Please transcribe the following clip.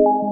you.